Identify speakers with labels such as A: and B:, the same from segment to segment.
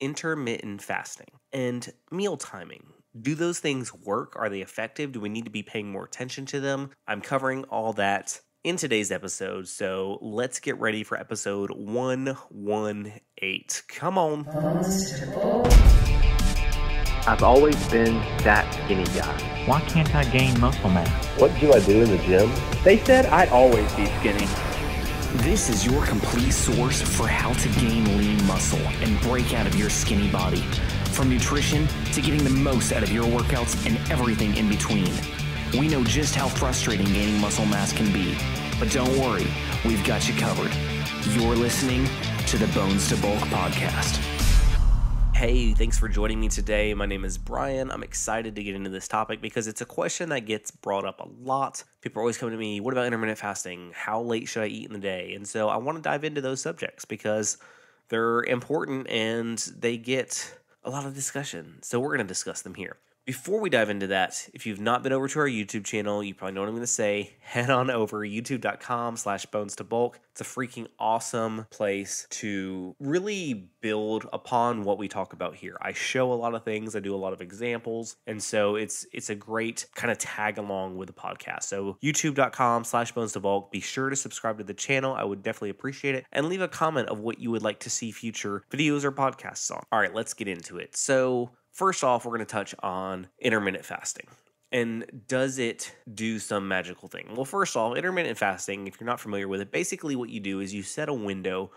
A: intermittent fasting and meal timing. Do those things work? Are they effective? Do we need to be paying more attention to them? I'm covering all that in today's episode, so let's get ready for episode 118. Come on.
B: I've always been that skinny guy.
C: Why can't I gain muscle mass?
D: What do I do in the gym?
B: They said I'd always be skinny.
E: This is your complete source for how to gain lean muscle and break out of your skinny body. From nutrition to getting the most out of your workouts and everything in between. We know just how frustrating gaining muscle mass can be, but don't worry, we've got you covered. You're listening to the Bones to Bulk podcast.
A: Hey, thanks for joining me today. My name is Brian. I'm excited to get into this topic because it's a question that gets brought up a lot. People are always coming to me, what about intermittent fasting? How late should I eat in the day? And so I want to dive into those subjects because they're important and they get a lot of discussion. So we're going to discuss them here. Before we dive into that, if you've not been over to our YouTube channel, you probably know what I'm going to say. Head on over youtube.com slash bones to bulk. It's a freaking awesome place to really build upon what we talk about here. I show a lot of things, I do a lot of examples, and so it's it's a great kind of tag along with the podcast. So youtube.com slash bones to bulk. Be sure to subscribe to the channel. I would definitely appreciate it. And leave a comment of what you would like to see future videos or podcasts on. All right, let's get into it. So First off, we're going to touch on intermittent fasting. And does it do some magical thing? Well, first off, intermittent fasting, if you're not familiar with it, basically what you do is you set a window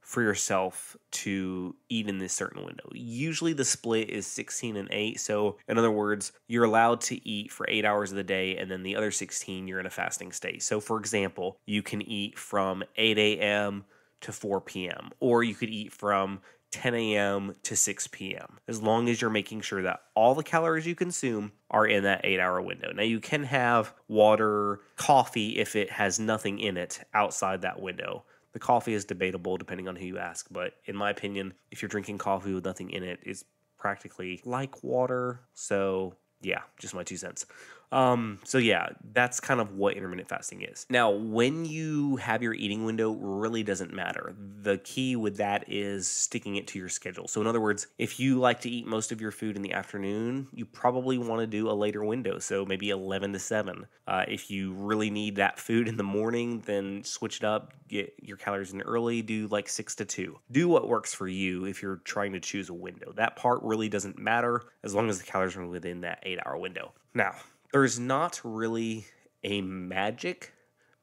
A: for yourself to eat in this certain window. Usually the split is 16 and 8. So, in other words, you're allowed to eat for 8 hours of the day and then the other 16 you're in a fasting state. So, for example, you can eat from 8 a.m. to 4 p.m., or you could eat from 10 a.m. to 6 p.m. As long as you're making sure that all the calories you consume are in that eight hour window. Now, you can have water, coffee if it has nothing in it outside that window. The coffee is debatable depending on who you ask, but in my opinion, if you're drinking coffee with nothing in it, it's practically like water. So, yeah, just my two cents. Um, so yeah, that's kind of what intermittent fasting is. Now, when you have your eating window really doesn't matter. The key with that is sticking it to your schedule. So in other words, if you like to eat most of your food in the afternoon, you probably want to do a later window. So maybe 11 to 7. Uh, if you really need that food in the morning, then switch it up, get your calories in early, do like 6 to 2. Do what works for you if you're trying to choose a window. That part really doesn't matter as long as the calories are within that 8 hour window. Now, there's not really a magic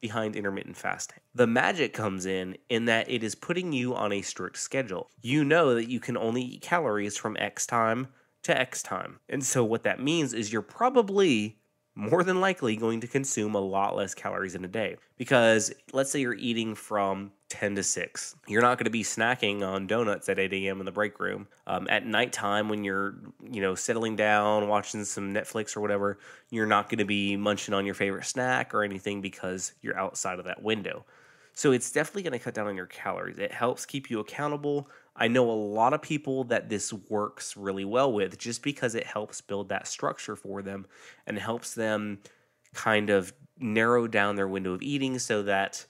A: behind intermittent fasting. The magic comes in in that it is putting you on a strict schedule. You know that you can only eat calories from X time to X time. And so what that means is you're probably more than likely going to consume a lot less calories in a day. Because let's say you're eating from 10 to 6. You're not going to be snacking on donuts at 8 a.m. in the break room. Um, at nighttime, when you're, you know, settling down, watching some Netflix or whatever, you're not going to be munching on your favorite snack or anything because you're outside of that window. So it's definitely going to cut down on your calories. It helps keep you accountable. I know a lot of people that this works really well with just because it helps build that structure for them and helps them kind of narrow down their window of eating so that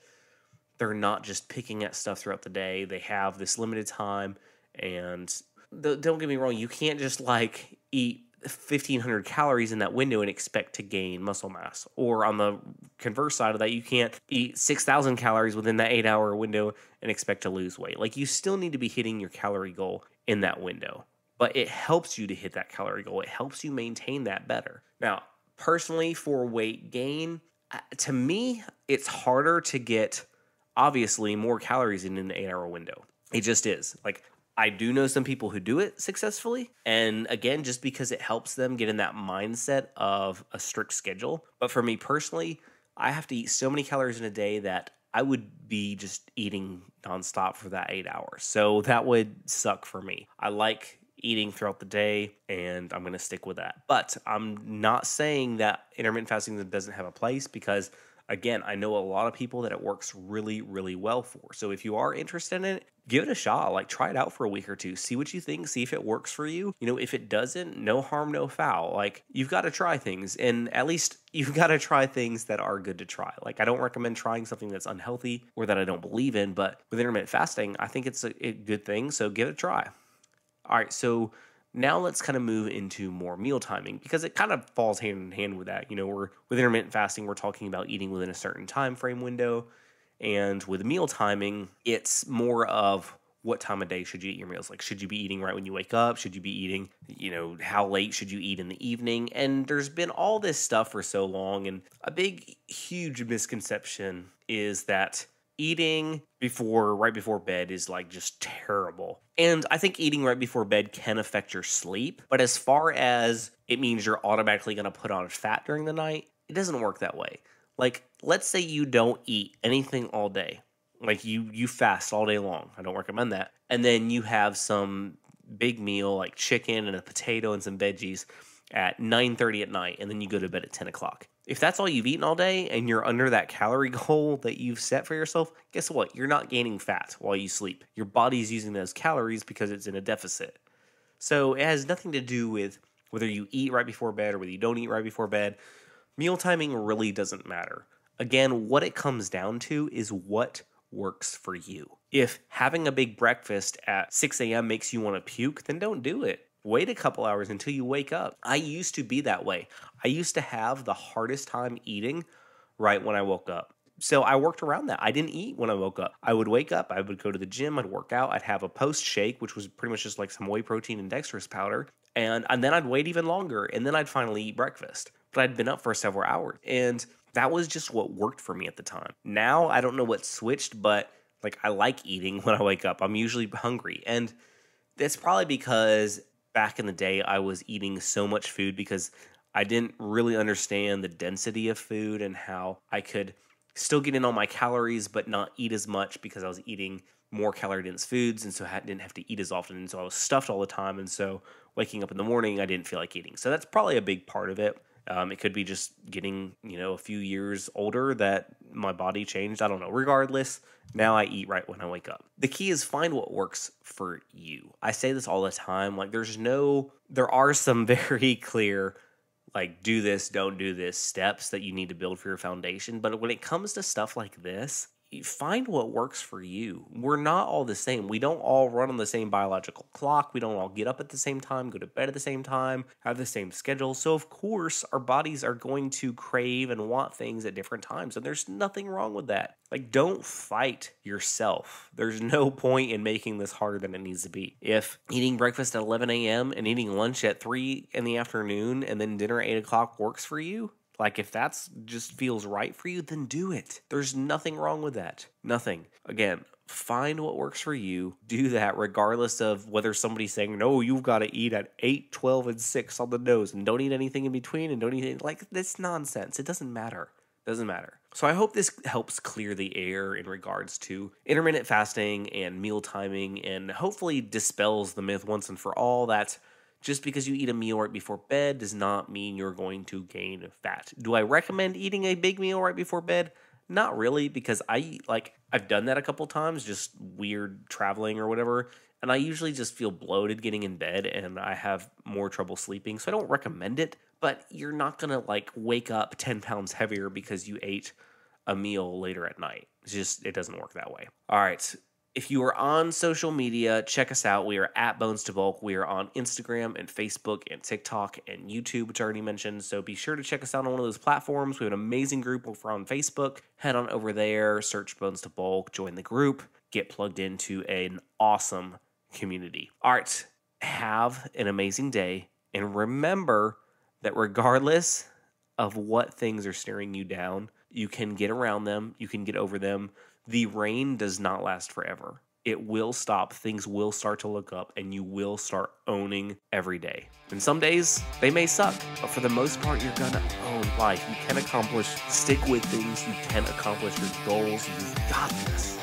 A: they're not just picking at stuff throughout the day. They have this limited time and don't get me wrong, you can't just like eat 1500 calories in that window and expect to gain muscle mass. Or on the converse side of that, you can't eat 6000 calories within that 8 hour window and expect to lose weight. Like you still need to be hitting your calorie goal in that window. But it helps you to hit that calorie goal. It helps you maintain that better. Now, personally for weight gain, to me, it's harder to get obviously more calories in an 8 hour window. It just is. Like I do know some people who do it successfully. And again, just because it helps them get in that mindset of a strict schedule. But for me personally, I have to eat so many calories in a day that I would be just eating nonstop for that eight hours. So that would suck for me. I like eating throughout the day and I'm going to stick with that. But I'm not saying that intermittent fasting doesn't have a place because again, I know a lot of people that it works really, really well for. So if you are interested in it, give it a shot. Like try it out for a week or two. See what you think. See if it works for you. You know, if it doesn't, no harm, no foul. Like you've got to try things, and at least you've got to try things that are good to try. Like I don't recommend trying something that's unhealthy or that I don't believe in, but with intermittent fasting, I think it's a, a good thing. So give it a try. All right, so now let's kind of move into more meal timing because it kind of falls hand in hand with that. You know, we're with intermittent fasting, we're talking about eating within a certain time frame window. And with meal timing, it's more of what time of day should you eat your meals? Like, should you be eating right when you wake up? Should you be eating, you know, how late should you eat in the evening? And there's been all this stuff for so long. And a big, huge misconception is that eating before right before bed is like just terrible. And I think eating right before bed can affect your sleep, but as far as it means you're automatically going to put on fat during the night, it doesn't work that way. Like let's say you don't eat anything all day. Like you you fast all day long. I don't recommend that. And then you have some big meal like chicken and a potato and some veggies at 9.30 at night and then you go to bed at 10 o'clock if that's all you've eaten all day and you're under that calorie goal that you've set for yourself guess what? You're not gaining fat while you sleep. Your body's using those calories because it's in a deficit. So it has nothing to do with whether you eat right before bed or whether you don't eat right before bed. Meal timing really doesn't matter. Again what it comes down to is what works for you. If having a big breakfast at 6 a.m makes you want to puke then don't do it wait a couple hours until you wake up. I used to be that way. I used to have the hardest time eating right when I woke up. So I worked around that. I didn't eat when I woke up. I would wake up, I would go to the gym, I'd work out, I'd have a post shake, which was pretty much just like some whey protein and dextrose powder, and, and then I'd wait even longer, and then I'd finally eat breakfast. But I'd been up for several hours, and that was just what worked for me at the time. Now I don't know what switched, but like I like eating when I wake up. I'm usually hungry, and that's probably because back in the day, I was eating so much food because I didn't really understand the density of food and how I could still get in all my calories but not eat as much because I was eating more calorie dense foods and so I didn't have to eat as often and so I was stuffed all the time and so waking up in the morning I didn't feel like eating. So that's probably a big part of it. Um, it could be just getting, you know, a few years older that my body changed. I don't know. Regardless, now I eat right when I wake up. The key is find what works for you. I say this all the time. Like, there's no, there are some very clear, like, do this, don't do this steps that you need to build for your foundation. But when it comes to stuff like this, find what works for you. We're not all the same. We don't all run on the same biological clock. We don't all get up at the same time, go to bed at the same time, have the same schedule. So, of course, our bodies are going to crave and want things at different times. And there's nothing wrong with that. Like, don't fight yourself. There's no point in making this harder than it needs to be. If eating breakfast at 11 a.m. and eating lunch at 3 in the afternoon and then dinner at 8 o'clock works for you, like if that's just feels right for you, then do it. There's nothing wrong with that. Nothing. Again, find what works for you. Do that regardless of whether somebody's saying, "No, you've got to eat at 8, 12 and 6 on the nose and don't eat anything in between and don't eat like that's nonsense. It doesn't matter. Doesn't matter. So I hope this helps clear the air in regards to intermittent fasting and meal timing and hopefully dispels the myth once and for all that just because you eat a meal right before bed does not mean you're going to gain fat. Do I recommend eating a big meal right before bed? Not really, because I like I've done that a couple times, just weird traveling or whatever, and I usually just feel bloated getting in bed and I have more trouble sleeping. So I don't recommend it, but you're not gonna like wake up 10 pounds heavier because you ate a meal later at night. It's just it doesn't work that way. All right. If you are on social media, check us out. We are at Bones to Bulk. We are on Instagram and Facebook and TikTok and YouTube, which I already mentioned. So be sure to check us out on one of those platforms. We have an amazing group over on Facebook. Head on over there, search Bones to Bulk, join the group, get plugged into an awesome community. All right, have an amazing day. And remember that regardless of what things are staring you down, you can get around them, you can get over them the rain does not last forever. It will stop, things will start to look up, and you will start owning every day. And some days they may suck, but for the most part, you're gonna own life. You can accomplish, stick with things, you can accomplish your goals. You've got this.